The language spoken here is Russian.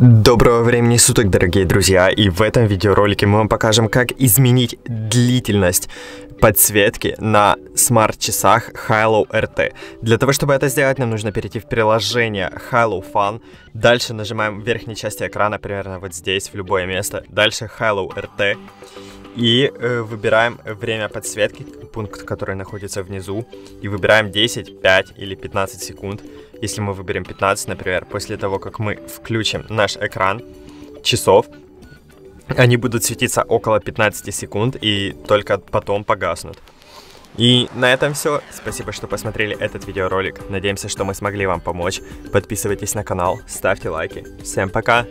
Доброго времени суток, дорогие друзья, и в этом видеоролике мы вам покажем, как изменить длительность подсветки на смарт-часах Hilo RT. Для того, чтобы это сделать, нам нужно перейти в приложение Hilo Fun, дальше нажимаем в верхней части экрана, примерно вот здесь, в любое место, дальше Hilo RT, и э, выбираем время подсветки, пункт, который находится внизу, и выбираем 10, 5 или 15 секунд. Если мы выберем 15, например, после того, как мы включим наш экран часов, они будут светиться около 15 секунд и только потом погаснут. И на этом все. Спасибо, что посмотрели этот видеоролик. Надеемся, что мы смогли вам помочь. Подписывайтесь на канал, ставьте лайки. Всем пока!